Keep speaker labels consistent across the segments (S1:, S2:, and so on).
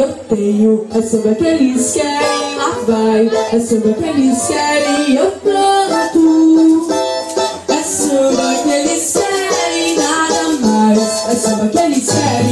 S1: eu tenho. É samba que querem, lá vai. É samba que querem, eu canto. É samba que querem, nada mais. É samba que querem,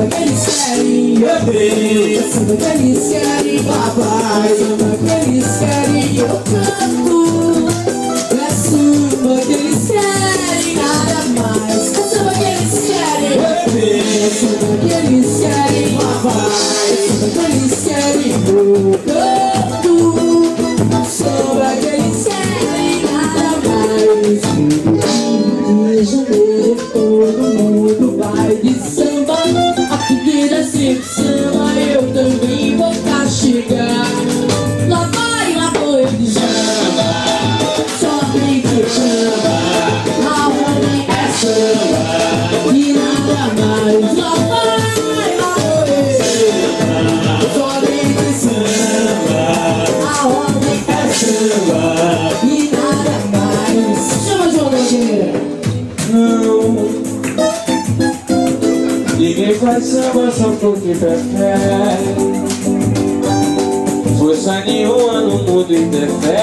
S1: samba que eles querem. Eu tenho. É samba vai. É samba querem. Eu canto. É samba querem. Nada mais. É samba que eles querem. Eu tenho. É samba que
S2: Ninguém faz samba só porque prefere Força nenhuma no mundo interfere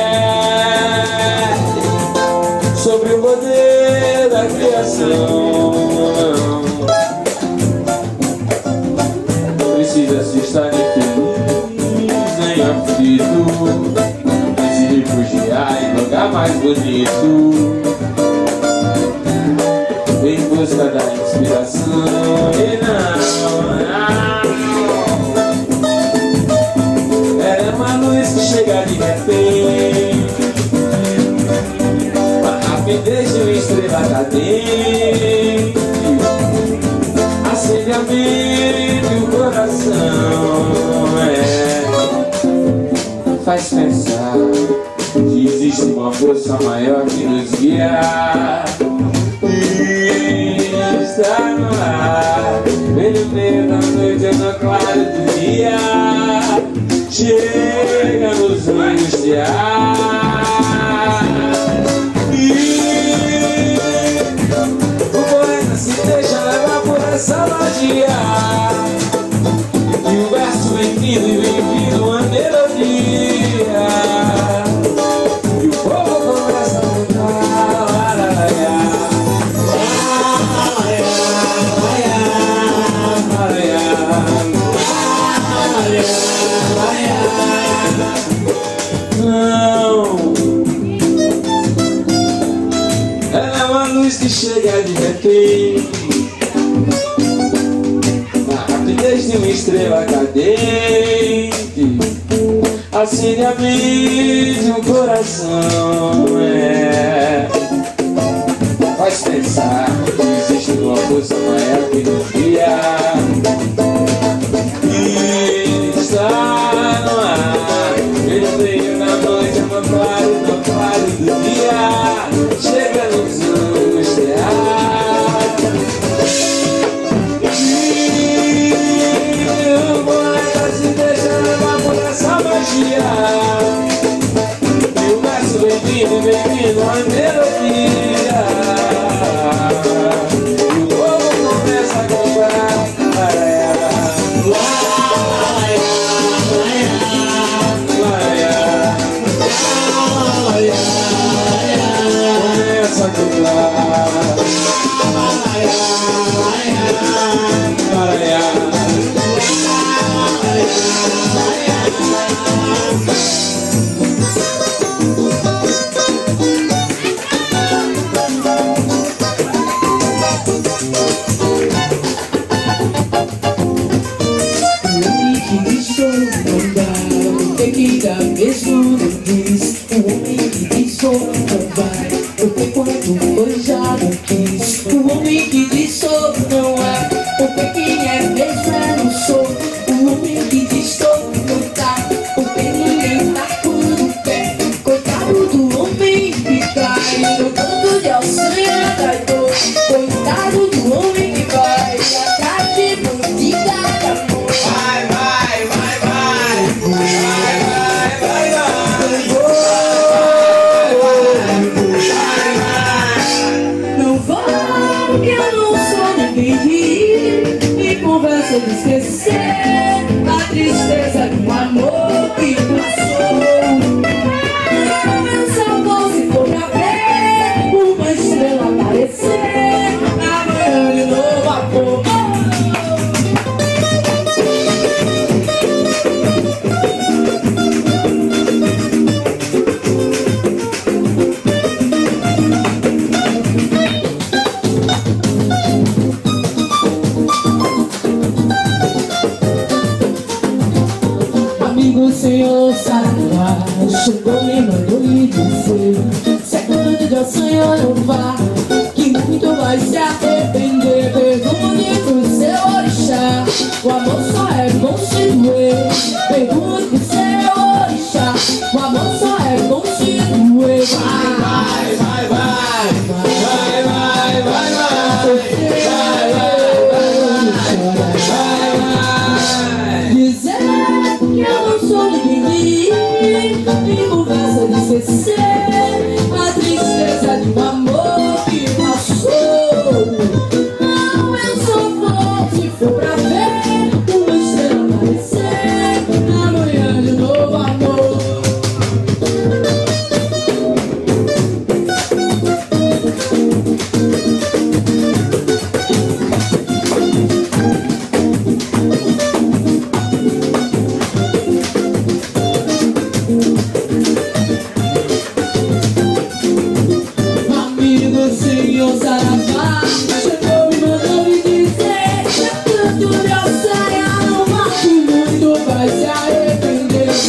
S2: Sobre o poder da criação. Precisa se estar infeliz nem aflito. Se refugiar em lugar mais bonito em busca da inspiração. E não, não. Era uma luz que chega de repente rapidez de uma estrela cadente Acende a mente e o coração é, Faz pensar que existe uma força maior que nos guia está no ar Ele meio da noite ou no claro do dia. Chega nos angustiar E o poeta se deixa levar por essa magia que chega de repente. Na rapidez de uma estrela cadente. Acende a mente o coração é. Faz pensar que existe uma força maior que nos guia magia e o verso vem vindo, vem vindo a melodia So of
S1: você me pra depender seu orixá. O amor só é bom se doer Pergunte pro seu orixá. O amor só é bom se doer
S2: Vai, vai, vai, vai. Vai, vai, vai, vai.
S1: Dizer que eu não sou ninguém. E conversa de esquecer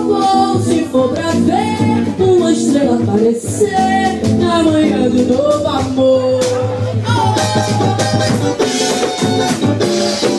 S1: vou se for pra ver uma estrela aparecer na manhã do novo amor. Oh, oh, oh,